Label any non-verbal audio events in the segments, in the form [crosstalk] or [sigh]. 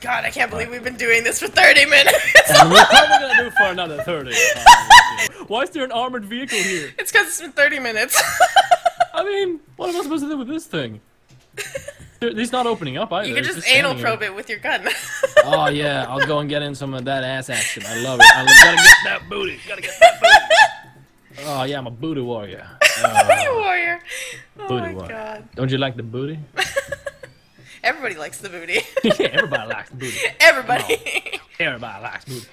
God, I can't believe we've been doing this for 30 minutes. And we're probably gonna do for another 30. [laughs] Why is there an armored vehicle here? it's because it's been 30 minutes. I mean, what am I supposed to do with this thing? [laughs] He's not opening up either. you can It's just anal probe here. it with your gun. [laughs] Oh yeah, I'll go and get in some of that ass action. I love it. I gotta get that booty. Gotta get that booty. Oh yeah, I'm a booty warrior. Booty uh, warrior. Oh Booty my warrior. god. Don't you like the booty? [laughs] Everybody likes the booty. [laughs] yeah, everybody likes the booty. [laughs] Everybody. Everybody likes booty.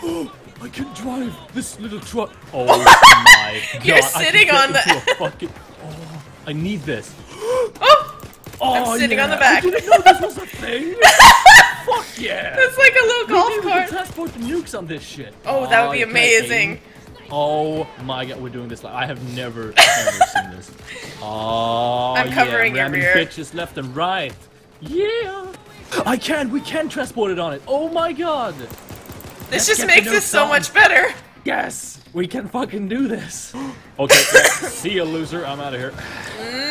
[gasps] I can drive this little truck. Oh my god! You're I can sitting get on into the- a fucking. Oh, I need this. oh! [gasps] Oh, I'm oh, sitting on the back. I didn't know this was a thing. Fuck yeah! It's like a little golf Maybe we can cart. transport the nukes on this shit. Oh, that would be can I amazing. Oh my god, we're doing this like I have never [laughs] ever seen this. Oh, I'm covering yeah, ramming bitches left and right. Yeah. I can. We can transport it on it. Oh my god. This Let's just makes this so on. much better. Yes, we can fucking do this. [gasps] Okay, see you, loser. I'm out of here.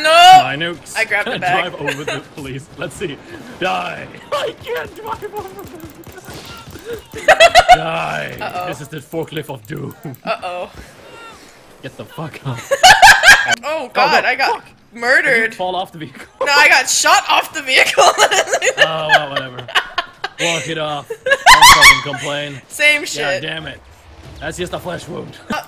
No! My nukes. I grabbed Can the I bag. drive over the police? Let's see. Die. [laughs] I can't drive over them. [laughs] Die. Uh-oh. This is the forklift of doom. Uh-oh. Get the fuck up. [laughs] Oh god, no, I got murdered. Fall off the vehicle. No, I got shot off the vehicle. [laughs] Oh, well, whatever. Walk it off. Don't fucking complain. Same God shit. damn it. That's just a flesh wound. Uh.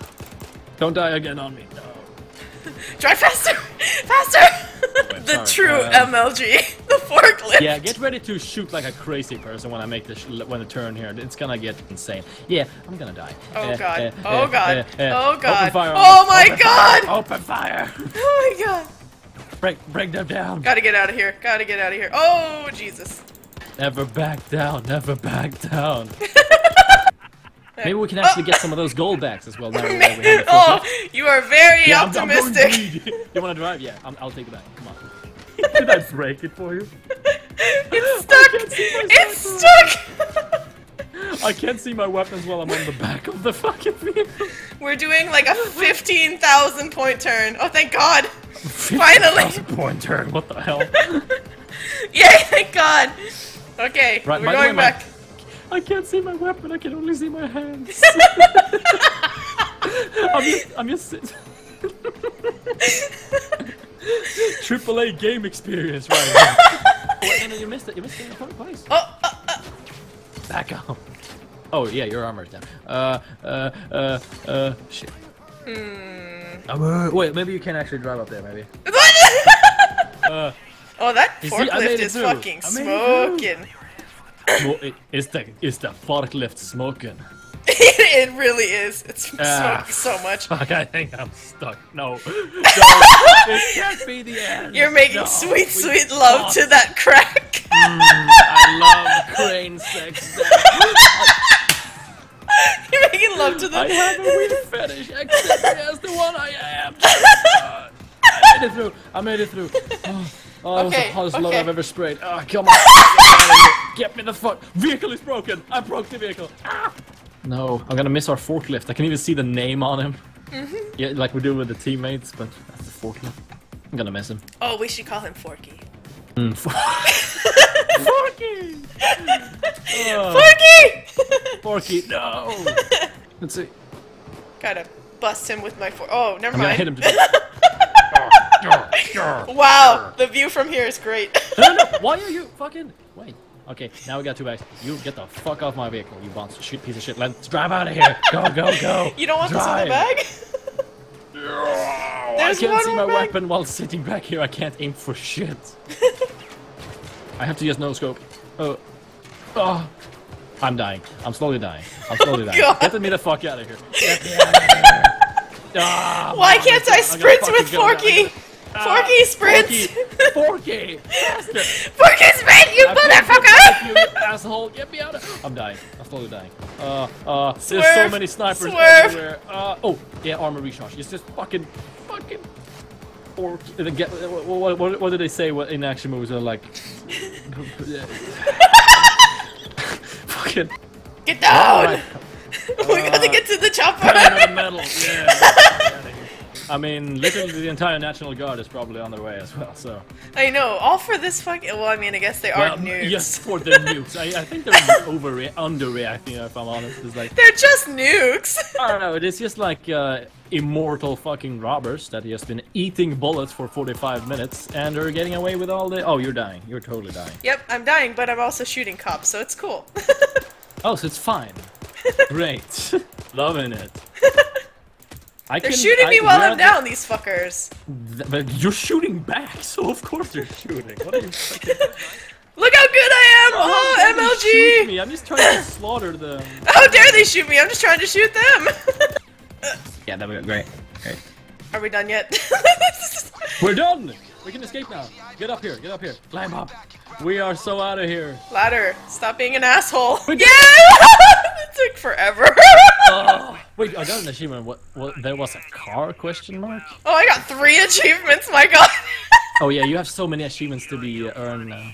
Don't die again on me. No. [laughs] Drive faster! Faster! [laughs] the true um, MLG. [laughs] The forklift. Yeah, get ready to shoot like a crazy person when I make this when the turn here. It's gonna get insane. Yeah, I'm gonna die. Oh Uh, god. uh, Oh uh, god. uh, uh, Oh god. fire Oh my Open god! Fire. Open fire! [laughs] Oh my god. break, break them down. Gotta get out of here. Gotta get out of here. Oh, Jesus. Never back down. Never back down. [laughs] Maybe we can actually get some of those gold backs as well. Now that we have oh, you are very Yeah, I'm- I'm going [laughs] you wanna drive? Yeah, I'm, I'll take it back. Come on. [laughs] Did I break it for you? it's stuck! can't see my It's sniper. stuck! I can't see my weapons while I'm on the back of the fucking vehicle. We're doing like a 15,000 point turn. Oh, thank God. Finally. point turn. What the hell? Yay, thank God. Okay, Right, we're by the way, going my- back. I can't see my weapon. I can only see my hands. [laughs] I'm just. I'm just. [laughs] Triple A game experience right now. [laughs] oh, wait, no, no, you missed it. You missed it in the front place. Oh, uh, uh, Back up. Oh yeah, your armor's down. Uh, uh, uh, uh, shit. hmm. Uh, wait, maybe you can actually drive up there, maybe. Uh, oh, that see, forklift it is fucking smoking. Is the is the forklift smoking? [laughs] it really is. It's Ah. smoking so much. Fuck, I think I'm stuck. No, [laughs] no, it can't be the end. You're making No, sweet, we sweet love to that crack. Mm, I love crane sex. [laughs] You're making love to the. I have a weird fetish. Accept me as the one I am. Uh, I made it through. I made it through. Oh, [sighs] oh that was the hottest okay. I've ever sprayed. Oh, come on. Get, out of here. Get me the fuck. Vehicle is broken. I broke the vehicle. Ah. No, I'm gonna miss our forklift. I can even see the name on him. Mm-hmm. Yeah, like we do with the teammates, but that's the forklift. I'm gonna miss him. Oh, we should call him Forkie. Mm, for- [laughs] Forkie! Oh, Forkie! [laughs] Forkie, no! Let's see. Gotta bust him with my for. Oh, never I'm gonna mind. hit him to [laughs] Wow, the view from here is great. No, no, why are you fucking... Wait. Okay, now we got two bags. You get the fuck off my vehicle, you bounce shit piece of shit. Let's drive out of here. Go, go, go. [laughs] you don't want this in the Drive. bag? [laughs] I can't see my bag. weapon while sitting back here. I can't aim for shit. [laughs] I have to use no scope. Oh. Oh. I'm dying. I'm slowly dying. I'm slowly dying. God. Get me the fuck out of here. Out of here. Ah, Why man, can't I I'm sprint with. Forkie? Ah, Forkie sprints! Forkie! Forkie! Forkie sprint, you I motherfucker! you, asshole! Get me out of! I'm dying. I'm slowly dying. Uh, uh, there's so many snipers swerve. everywhere. Uh, oh, yeah, armor recharge. It's just fucking, fucking. Or uh, get what, what, what, what did they say? What in action movies are like? [laughs] fucking. Get down! Alright. we gotta get to the chopper! Metal. Yeah. [laughs] Get outta here. I mean, literally the entire National Guard is probably on their way as well, so... I know, all for this fucking. Well, I mean, I guess they Well, are nukes. [laughs] yes, for the nukes. I, I think they're overre underreacting, if I'm honest. It's like, They're just nukes. I don't know, it is just like uh, immortal fucking robbers that just been eating bullets for 45 minutes and are getting away with all the... Oh, you're dying. You're totally dying. yep, I'm dying, but I'm also shooting cops, so it's cool. [laughs] Oh, so it's fine. [laughs] Great. Loving it. I They're can- shooting I- me while I'm down, these fuckers. but you're shooting back, so of course you're shooting. What are you fucking... [laughs] Look how good I am! How dare you shoot Oh, MLG! me? I'm just trying to slaughter them. [laughs] How dare they shoot me? I'm just trying to shoot them! [laughs] Yeah, that would be great. Great. Are we done yet? We're done! We can escape now. Get up here, get up here. Climb up. We are so out of here. Ladder, stop being an asshole. Yeah! it took forever. Oh, [laughs] wait, I got an achievement. What, what? There was a car? Question mark. oh, I got three achievements, my god. [laughs] Oh yeah, you have so many achievements to be uh, earned now.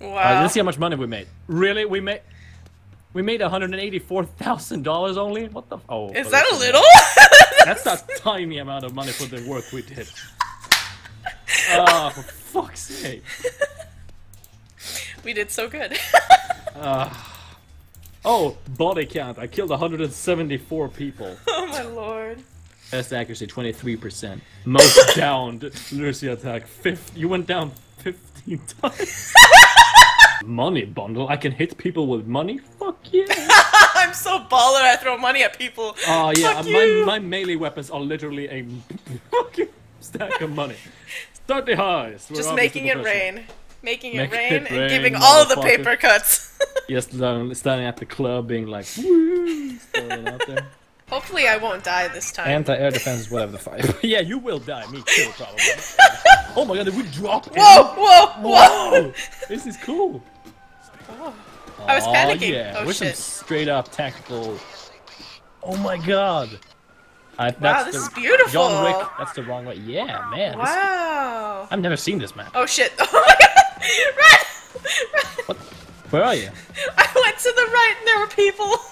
wow. Alright, let's see how much money we made. Really, we made. We made $184,000 only? What the f- Oh. Is that a little? [laughs] That's a tiny amount of money for the work we did. Oh, for fuck's sake. we did so good. Oh, body count. I killed 174 people. [laughs] oh my lord. Best accuracy 23%. Most [laughs] downed. Lucy attack. Fifth. You went down 15 [laughs] times. money bundle. I can hit people with money. Fuck yeah. I'm so baller. I throw money at people. Oh yeah. Fuck My you. my melee weapons are literally a fucking stack of money. Start the highs. Just making it rain. Making it Make rain it and rain, giving all the paper cuts. Just standing at the club, being like, [laughs] woo, throwing it out there. Hopefully, I won't die this time. Anti-air defense, is whatever the fuck. [laughs] yeah, you will die. Me too, [laughs] probably. oh my god, did we drop? in? whoa, whoa, whoa! Whoa! this is cool. Oh. I was panicking. Yeah, Oh, we're shit. some straight up tactical. Oh my god. I, that's Wow, this the, is beautiful. John Wick. That's the wrong way. Yeah, man. this- Wow. I've never seen this map. Oh shit. Oh my god! Run! Run! What? Where are you? [laughs] I went to the right and there were people. [laughs]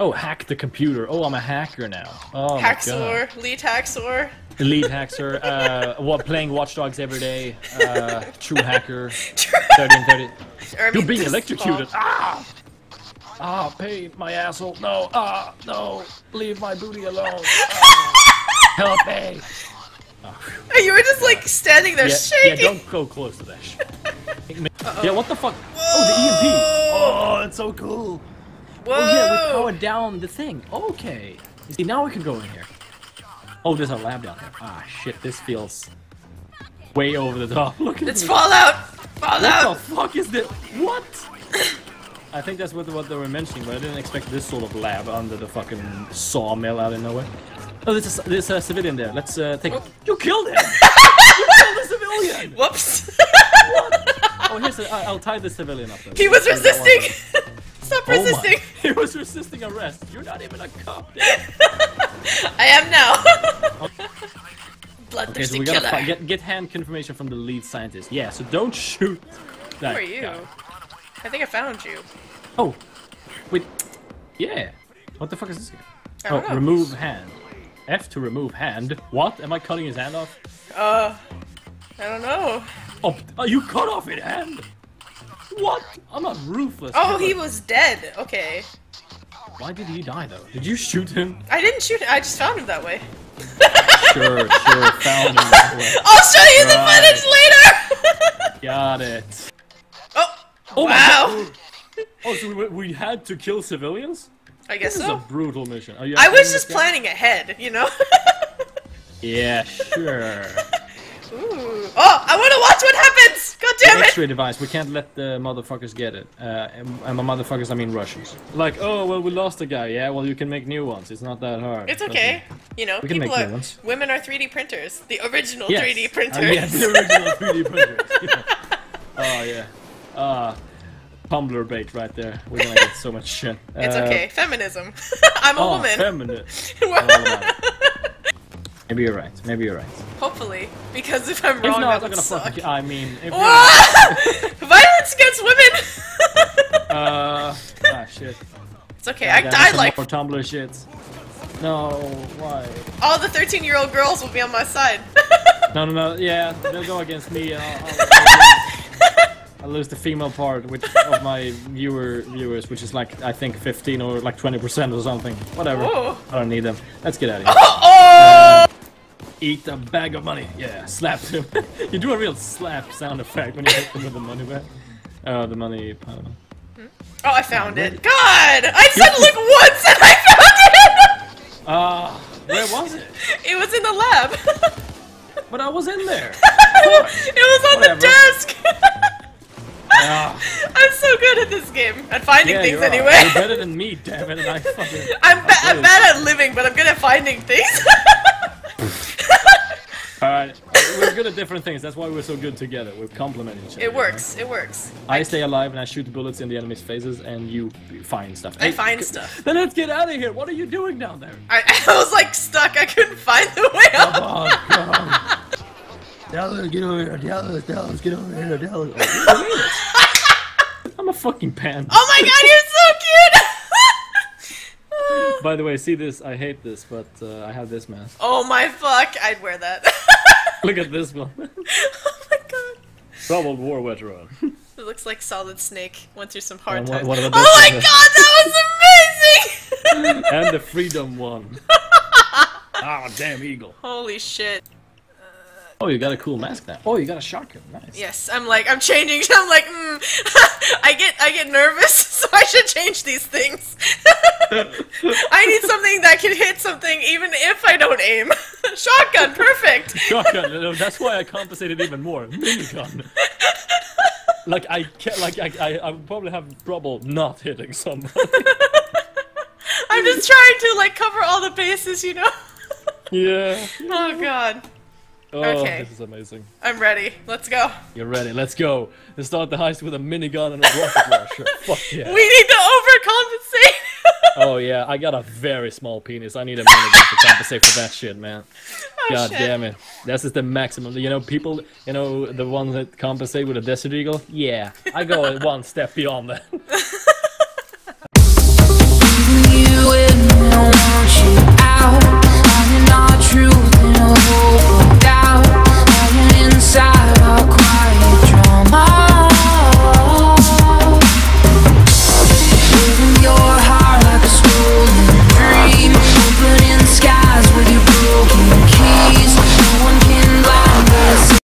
Oh, hack the computer. Oh, I'm a hacker now. Oh my god. Haxor, Lee Haxor. [laughs] Elite hacker. Uh, what playing Watch Dogs every day. Uh, true hacker. 1330. Or, I You're being electrocuted. oh. Ah! Ah, pain, my asshole. No, ah, no. Leave my booty alone. Ah. Help me. You were just like standing there Yeah, yeah, shaking. don't go close to that shit. Yeah, what the fuck? Oh, the EMP. Oh, that's so cool. Whoa! Oh, yeah, we powered down the thing. Okay. You see, now we can go in here. Oh, there's a lab down there. Ah, shit, this feels way over the top. [laughs] Look at It's this. Fallout! What Fallout! the fuck is this? What? I think that's what, what they were mentioning, but I didn't expect this sort of lab under the fucking sawmill out of nowhere. Oh, there's a, there's a civilian there. Let's uh, take. You killed him! [laughs] you killed a civilian! Whoops! Oh, here's a, I'll tie the civilian up. Then. he was resisting! [laughs] Stop Oh my- resisting! He was resisting arrest. You're not even a cop. [laughs] I am now! [laughs] Okay, so Bloodthirsty we gotta killer. get get hand confirmation from the lead scientist. Yeah, so don't shoot. That Who are you? guy. I think I found you. Oh, wait. Yeah. What the fuck is this? I Oh, know. remove hand. F to remove hand. What? Am I cutting his hand off? Uh, I don't know. Oh, you cut off his hand. What? I'm a ruthless. Oh, he was dead. Okay. Why did he die though? Did you shoot him? I didn't shoot him. I just found him that way. Sure, sure. Found him. that way. [laughs] I'll show you the footage later! [laughs] Got it. oh, Oh my wow. Oh, so we, we had to kill civilians? I guess This is a so. brutal mission. Are you I was just planning ahead, you know? [laughs] Yeah, sure. Oh, I want to watch what happens! God damn it! X-ray device. We can't let the motherfuckers get it. Uh, and by motherfuckers, I mean Russians. Like, oh well, we lost a guy. Yeah, well, you can make new ones. It's not that hard. It's okay. You know, We can people are. Women are 3D printers. The original Yes. 3D Uh, printers. yeah, the original 3D printers. Yeah. Oh yeah. Uh, Tumblr bait right there. We're gonna get so much shit. It's Uh, okay. Feminism. [laughs] I'm a Oh, woman. feminist. [laughs] It. Maybe you're right. Maybe you're right. Hopefully. Because if I'm If wrong, not, that I'm would gonna suck. fucking. I mean, if you're! [laughs] Violence against women! [laughs] uh, ah shit. it's okay, Yeah, I died like more Tumblr shit. No, why? All the 13 year old girls will be on my side. No, no, no. Yeah, they'll go against me. And I'll, I'll, [laughs] I'll lose the female part, which of my viewer viewers, which is like I think 15 or like 20 percent or something. Whatever. Ooh. I don't need them. Let's get out of here. oh! Eat a bag of money. Yeah, slap him. [laughs] you do a real slap sound effect when you hit them with the money bag. Oh, the money pile. Oh, I found it. God! I said look once and I found it! [laughs] Ah, where was it? It was in the lab. [laughs] But I was in there. it was on Whatever. the desk. Ah, I'm so good at this game. At finding yeah, things you anyway. You're better than me, damn it, and I fucking. I'm, ba- I'm bad at living, but I'm good at finding things. We're good at different things. That's why we're so good together. We're complementing each other. it works. It works. I stay alive and I shoot bullets in the enemy's faces, and you find stuff. I Hey, find c- stuff. Then let's get out of here. What are you doing down there? I, [laughs] I was like stuck. I couldn't find the way up. Oh, [laughs] God. Dallas, get over here. Dallas, Dallas, get over here. Dallas. Oh, I'm a fucking pan. Oh my god, you're so cute! [laughs] By the way, see this? I hate this, but uh, I have this mask. oh my fuck, I'd wear that. [laughs] Look at this one. [laughs] oh my god. Troubled war veteran. [laughs] It looks like Solid Snake went through some hard what- times. what about oh my god, that was amazing! and the freedom one. Ah, damn eagle. Holy shit. Oh, you got a cool mask now. Oh, you got a shotgun. Nice. Yes, I'm like, I'm changing. [laughs] I'm like, mm. [laughs] I get, I get nervous, [laughs] so I should change these things. I need something that can hit something even if I don't aim. Shotgun, perfect. Shotgun. no, That's why I compensated even more. Minigun. Like I can't, like I, I I would probably have trouble not hitting someone. I'm just trying to like cover all the bases, you know. yeah. Oh god, Oh, Okay. this is amazing. I'm ready. Let's go. You're ready. Let's go. Let's start the heist with a minigun and a rocket launcher. Fuck [laughs] yeah. We need to overcompensate. [laughs] Oh yeah, I got a very small penis. I need a minigun to compensate for that shit, man. Oh, God shit. damn it. This is the maximum. You know, people, you know, the ones that compensate with a Desert Eagle? Yeah. I go [laughs] one step beyond that.